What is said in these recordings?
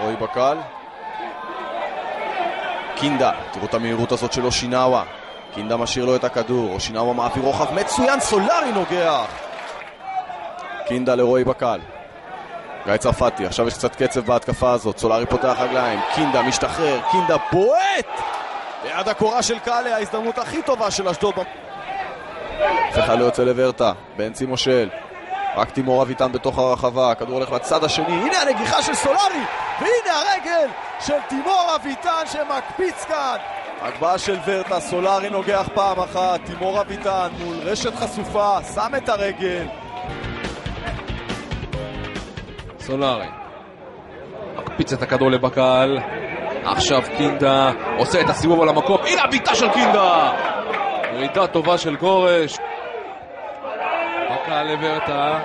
רועי בקל. קינדה, תראו את המהירות הזאת של אושינאווה. קינדה משאיר לו את הכדור, אושינאווה מעביר רוחב מצוין, סולארי נוגח! קינדה לרועי בקל. גיא צרפתי, עכשיו יש קצת קצב בהתקפה הזאת, סולארי פותח רגליים, קינדה משתחרר, קינדה בועט! ליד הקורה של קאלה, ההזדמנות הכי טובה של אשדוד. אף אחד לא יוצא לברטה, בנצי מושל. רק תימור אביטן בתוך הרחבה, הכדור הולך לצד השני, הנה הנגיחה של סולארי! והנה הרגל של תימור אביטן שמקפיץ כאן! הגבהה של ורטה, סולארי נוגח פעם אחת, תימור אביטן מול רשת חשופה, שם את הרגל. סולארי. מקפיץ את הכדור לבקל. עכשיו קינדה עושה את הסיבוב על המקום. הנה הבעיטה של קינדה! ירידה טובה של גורש. בקל לוורטה.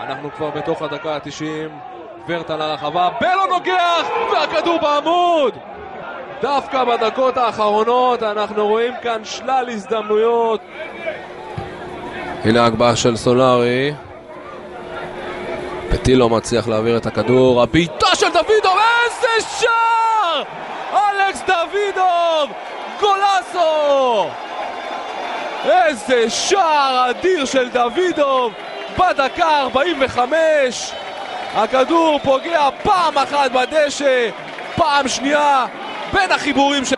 אנחנו כבר בתוך הדקה ה-90. ורטה לרחבה, בלו נוגח! והכדור בעמוד! דווקא בדקות האחרונות אנחנו רואים כאן שלל הזדמנויות. הנה ההגבהה של סולארי. פטילו מצליח להעביר את הכדור, הבעיטה של דוידוב, איזה שער! אלכס דוידוב! גולסו! איזה שער אדיר של דוידוב בדקה 45 הכדור פוגע פעם אחת בדשא, פעם שנייה בין החיבורים של...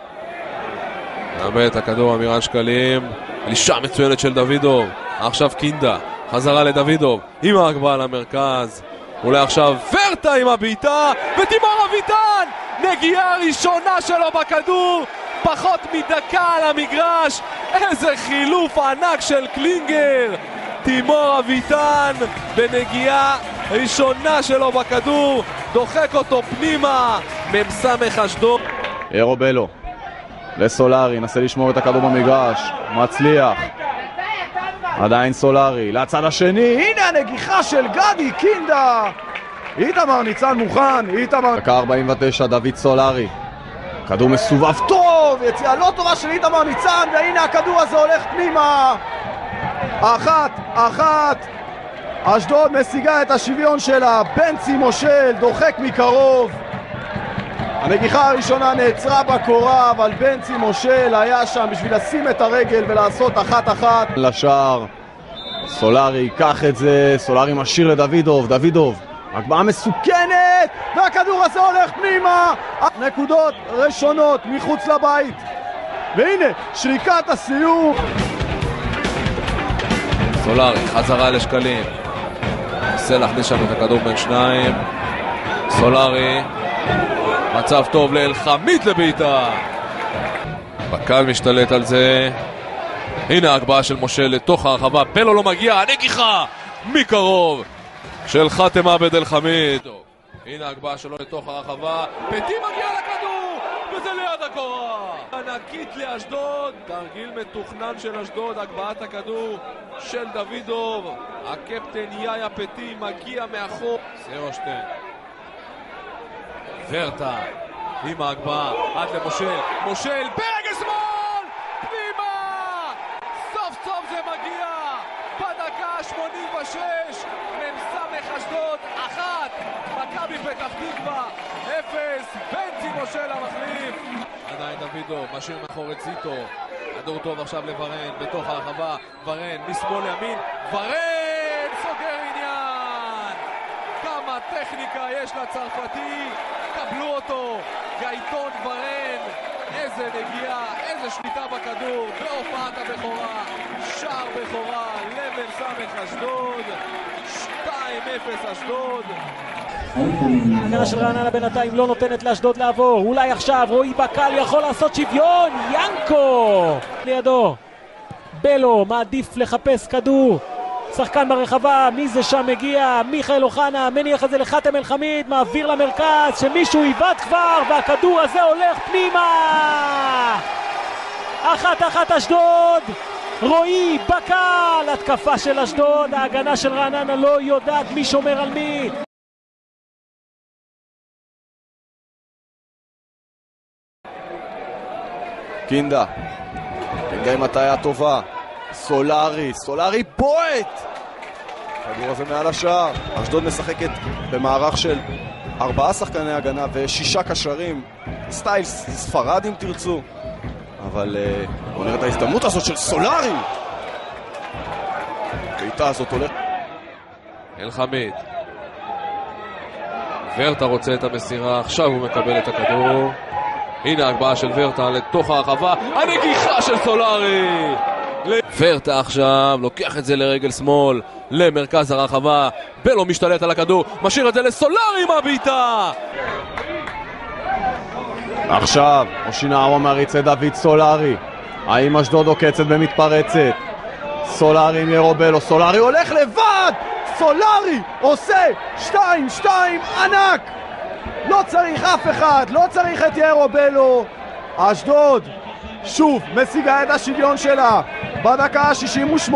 מאבד את הכדור אמירן שקלים, אלישה מצוינת של דוידוב, עכשיו קינדה, חזרה לדוידוב, עם ההגבהה למרכז, אולי עכשיו ורטה עם הבעיטה, ותימור אביטן! נגיעה ראשונה שלו בכדור, פחות מדקה על המגרש, איזה חילוף ענק של קלינגר! תימור אביטן בנגיעה ראשונה שלו בכדור, דוחק אותו פנימה, מ"ס אשדוד. אירו בלו, לסולארי, נסה לשמור את הכדור במגרש, מצליח. עדיין סולארי, לצד השני, הנה הנגיחה של גדי קינדה! איתמר ניצן מוכן, איתמר... דקה 49, דוד סולארי. כדור מסובב טוב, יציאה לא טובה של איתמר ניצן, והנה הכדור הזה הולך פנימה! אחת, אחת! אשדוד משיגה את השוויון שלה, בנצי מושל, דוחק מקרוב. הנגיחה הראשונה נעצרה בקורה, אבל בנצי מושל היה שם בשביל לשים את הרגל ולעשות אחת-אחת. לשער, סולארי ייקח את זה, סולארי משאיר לדוידוב, דוידוב, הגבהה מסוכנת, והכדור הזה הולך פנימה! נקודות ראשונות מחוץ לבית. והנה, שריקת הסיום. סולארי, חזרה לשקלים. מנסה להכניס שם את הכדור בין שניים. סולארי, מצב טוב לאלחמיד לבעיטה. בקל משתלט על זה. הנה ההגבהה של משה לתוך הרחבה, פלו לא מגיע, הנגיחה! מקרוב של חאתם עבד אל-חמיד. הנה ההגבהה שלו לתוך הרחבה, פטי מגיע לכדור! וזה ליד הקורה! ענקית לאשדוד, תרגיל מתוכנן של אשדוד, הגבהת הכדור של דוידוב. הקפטן יאיה פטי מגיע מאחור. סרושטיין. ורטה עם ההגבהה עד למושל, מושל ברגע שמאל! פנימה! סוף סוף זה מגיע! בדקה 86 מ"ס אשדוד אחת מכבי פתח תקווה אפס בנצי מושל המחליף עדיין דוידו משאיר מאחור את זיטו כדור טוב עכשיו לוורן בתוך הרחבה. ורן משמאל לימין. ורן סוגר עניין! כמה טכניקה יש לצרפתי! קבלו אותו! גייטון ורן איזה נגיעה, איזה שליטה בכדור! בהופעת הבכורה! שער בכורה! למ"ס אשדוד! 2-0 אשדוד ההגנה של רעננה בינתיים לא נותנת לאשדוד לעבור אולי עכשיו רועי בקל יכול לעשות שוויון ינקו לידו בלו מעדיף לחפש כדור שחקן ברחבה, מי זה שם מגיע? מיכאל אוחנה מניח את זה לחתם אל-חמיד, מעביר למרכז, שמישהו איבד כבר, והכדור הזה הולך פנימה! אחת אחת אשדוד! רועי בקל! התקפה של אשדוד, ההגנה של רעננה לא יודעת מי שומר על מי! קינדה, קינדה עם הטעיה טובה, סולארי, סולארי בועט! הכדור הזה מעל השער, אשדוד משחקת במערך של ארבעה שחקני הגנה ושישה קשרים, סטייל ספרד אם תרצו. אבל בואו נראה את ההזדמנות הזאת של סולארי! הבעיטה הזאת הולכת... אלחמיד. ורטה רוצה את המסירה, עכשיו הוא מקבל את הכדור. הנה ההגבהה של ורטה לתוך הרחבה, הנגיחה של סולארי! ורטה עכשיו לוקח את זה לרגל שמאל, למרכז הרחבה, בלו משתלט על הכדור, משאיר את זה לסולארי עם הבעיטה! עכשיו, אושינאווה מריץ את דוד סולארי. האם אשדוד עוקצת במתפרצת? סולארי עם ירובלו, סולארי הולך לבד! סולארי עושה 2-2 ענק! לא צריך אף אחד, לא צריך את ירובלו. אשדוד שוב משיגה את השוויון שלה בדקה ה-68.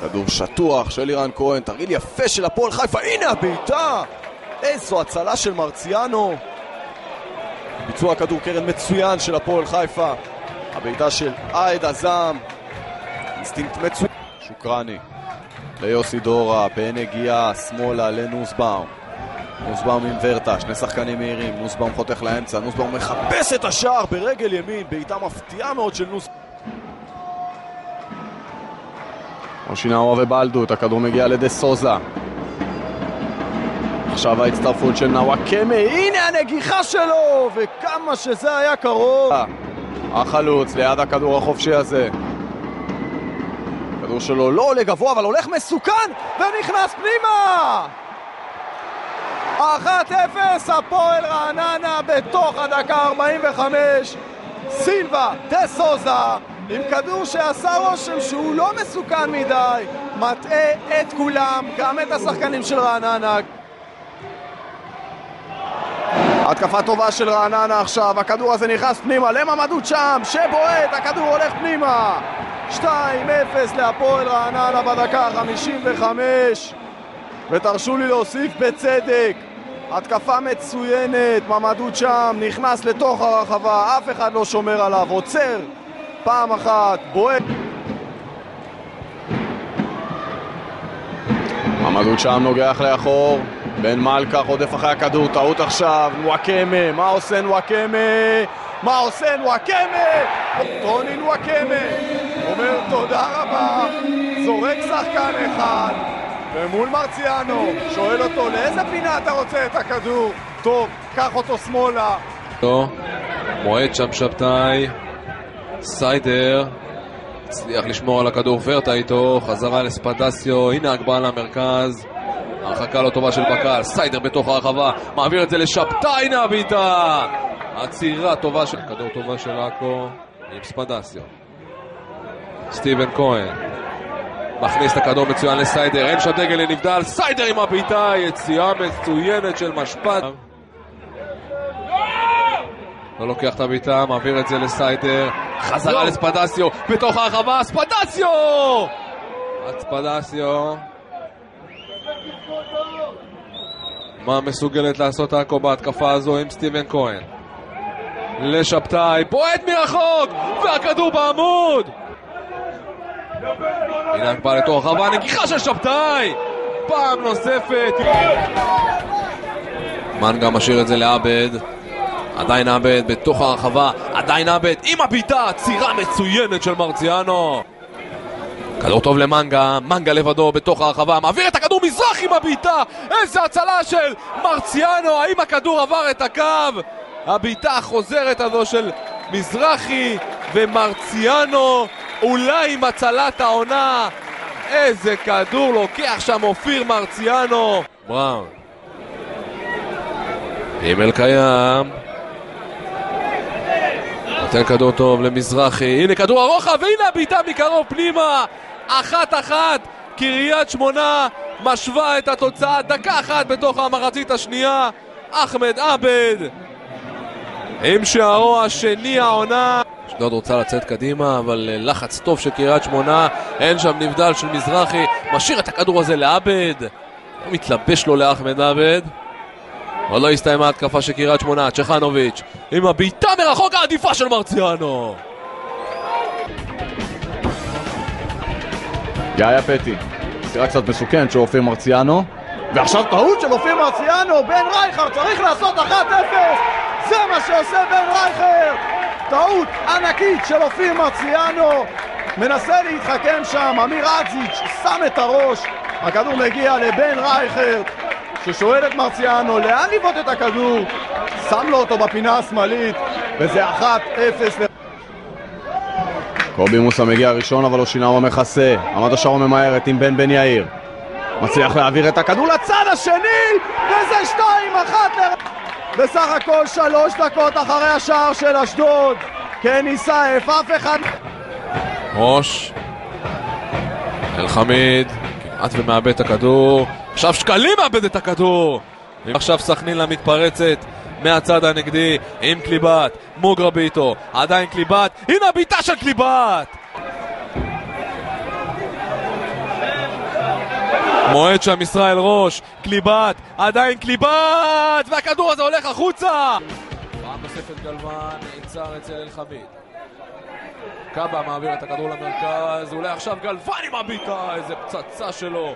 כדור שטוח של לירן כהן, תרגיל יפה של הפועל חיפה, הנה הבעיטה! איזו הצלה של מרציאנו! ביצוע כדור קרן מצוין של הפועל חיפה, הבעיטה של עאד עזם, אינסטינקט מצוין. שוקרני ליוסי דורה, בנגיעה, שמאלה לנוסבאום. נוסבאום עם ורטה, שני שחקנים מהירים, נוסבאום חותך לאמצע, נוסבאום מחפש את השער ברגל ימין, בעיטה מפתיעה מאוד של נוסבאום. אושינאווה ובלדות, הכדור מגיע לדה סוזה. עכשיו ההצטרפות של נוואקמה, הנה הנגיחה שלו! וכמה שזה היה קרוב! החלוץ ליד הכדור החופשי הזה. הכדור שלו לא עולה גבוה, אבל הולך מסוכן, ונכנס פנימה! 1-0, הפועל רעננה בתוך הדקה 45. סילבה, דה סוזה, עם כדור שעשה רושם שהוא לא מסוכן מדי, מטעה את כולם, גם את השחקנים של רעננה. התקפה טובה של רעננה עכשיו, הכדור הזה נכנס פנימה לממדות שם, שבועט, הכדור הולך פנימה 2-0 להפועל רעננה בדקה ה-55 ותרשו לי להוסיף בצדק התקפה מצוינת, ממדות שם, נכנס לתוך הרחבה, אף אחד לא שומר עליו, עוצר פעם אחת, בועט ממדות שם נוגח לאחור בן מלכה רודף אחרי הכדור, טעות עכשיו, נוואקמה, מה עושה נוואקמה? מה עושה נוואקמה? טוני נוואקמה תודה רבה, זורק שחקן אחד ומול מרציאנו שואל אותו לאיזה פינה אתה רוצה את הכדור? טוב, קח אותו שמאלה לא, מועד שם שבתאי, סיידר הצליח לשמור על הכדור ורטה איתו, חזרה לספדסיו, הנה הגבהה למרכז הרחקה לא טובה של בקל, סיידר בתוך הרחבה, מעביר את זה לשבתאי, הנה הבעיטה! עצירה טובה של... כדור טובה של עכו עם ספדסיו. סטיבן כהן מכניס את הכדור מצוין לסיידר, אין שם דגל לנבדל, סיידר עם הבעיטה, יציאה מצוינת של משפט. לא לוקח את הבעיטה, מעביר את זה לסיידר, חזרה לספדסיו, בתוך הרחבה, ספדסיו! ספדסיו מה מסוגלת לעשות עכו בהתקפה הזו עם סטיבן כהן? לשבתאי, בועט מרחוק! והכדור בעמוד! הנה הקבעה לתוך הרחבה, נגיחה של שבתאי! פעם נוספת! מנגה משאיר את זה לעבד עדיין עבד בתוך הרחבה, עדיין עבד עם הבעיטה, עצירה מצוינת של מרציאנו כדור טוב למנגה, מנגה לבדו בתוך הרחבה, מעביר את הכדור מזרח עם הבעיטה! איזה הצלה של מרציאנו! האם הכדור עבר את הקו? הבעיטה החוזרת הזו של מזרחי ומרציאנו, אולי עם הצלת העונה. איזה כדור לוקח שם אופיר מרציאנו. בראון. עם אלקיים. נותן כדור טוב למזרחי. הנה כדור הרוחב, והנה הבעיטה מקרוב פנימה. אחת אחת, קריית שמונה משווה את התוצאה דקה אחת בתוך המחצית השנייה. אחמד עבד עם שערו השני העונה. אשדוד רוצה לצאת קדימה, אבל לחץ טוב של קריית שמונה, אין שם נבדל של מזרחי, משאיר את הכדור הזה לעבד, לא מתלבש לו לאחמד עבד. עוד לא הסתיימה התקפה של קריית שמונה, צ'חנוביץ' עם הבעיטה מרחוק העדיפה של מרציאנו. גאיה פטי. מסירה קצת מסוכנת של אופיר מרציאנו. ועכשיו טעות של אופיר מרציאנו, בן רייכר צריך לעשות 1-0! זה מה שעושה בן רייכר! טעות ענקית של אופיר מרציאנו. מנסה להתחכם שם, אמיר אדזיץ' שם את הראש. הכדור מגיע לבן רייכר ששואל את מרציאנו לאן לבעוט את הכדור. שם לו אותו בפינה השמאלית וזה 1-0 קובי מוסה מגיע ראשון אבל לא שינה במכסה עמד השער ממהרת עם בן בן יאיר. מצליח להעביר את הכדור לצד השני וזה 2-1 ל... בסך הכל שלוש דקות אחרי השער של אשדוד. קני סייף, אף אחד... ראש אלחמיד כמעט ומאבד את הכדור. עכשיו שקלים מאבד את הכדור. עכשיו סכנין למתפרצת מהצד הנגדי עם קליבת מוגרביטו עדיין קליבת הנה הבעיטה של קליבת מועד שם ישראל ראש, קליבת, עדיין קליבת, והכדור הזה הולך החוצה! פעם נוספת גלוון, נעצר אצל אלחמיד. קאבה מעביר את הכדור למרכז, אולי עכשיו גלוון עם הבעיטה, איזה פצצה שלו.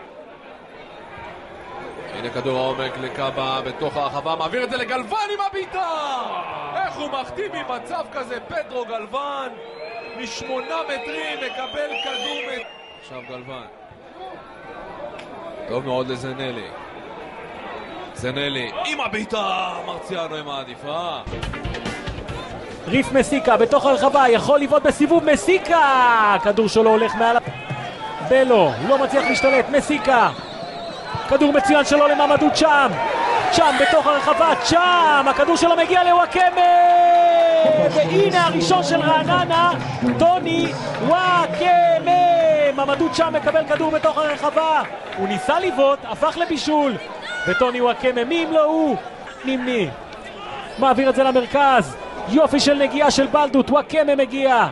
הנה כדור העומק לקאבה בתוך הרחבה, מעביר את זה לגלוון עם הבעיטה! איך הוא מחטיא ממצב כזה, פדרו גלוון משמונה מטרים מקבל כדור... עכשיו גלוון. טוב מאוד לזנלי. זנלי עם הבעיטה, מרציאנו עם העדיפה. ריף מסיקה בתוך הרחבה, יכול לבעוט בסיבוב מסיקה! כדור שלו הולך מעל... בלו, לא מצליח להשתלט, מסיקה! כדור מצוין שלו למעמדות שם! שם בתוך הרחבה, שם! הכדור שלו מגיע לוואקמה! והנה הראשון של רעננה, טוני וואקמה! ממדוד שם מקבל כדור בתוך הרחבה. הוא ניסה לבעוט, הפך לבישול. וטוני וואקמה, מי אם לא הוא? נימני מעביר את זה למרכז. יופי של נגיעה של בלדות, וואקמה מגיע.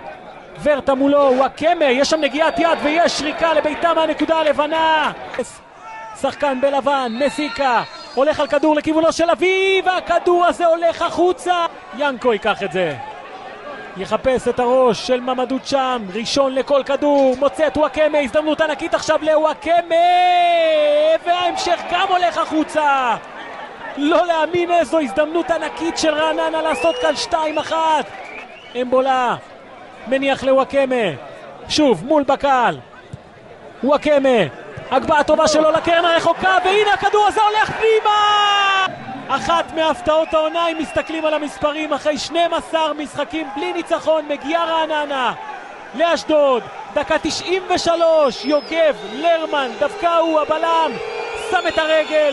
ורטה מולו, וואקמה, יש שם נגיעת יד ויש שריקה לביתה מהנקודה הלבנה. שחקן בלבן, מסיקה הולך על כדור לכיוונו של אביב והכדור הזה הולך החוצה. ינקו ייקח את זה יחפש את הראש של ממדות שם, ראשון לכל כדור, מוצא את וואקמה, הזדמנות ענקית עכשיו לוואקמה! וההמשך גם הולך החוצה! לא להאמין איזו הזדמנות ענקית של רעננה לעשות כאן 2-1! אמבולה מניח לוואקמה, שוב מול בקל, וואקמה, הגבהה טובה שלו לקרן הרחוקה, והנה הכדור הזה הולך פנימה! אחת מהפתעות העונה אם מסתכלים על המספרים אחרי 12 משחקים בלי ניצחון מגיעה רעננה לאשדוד. דקה 93 יוגב, לרמן, דווקא הוא הבלם שם את הרגל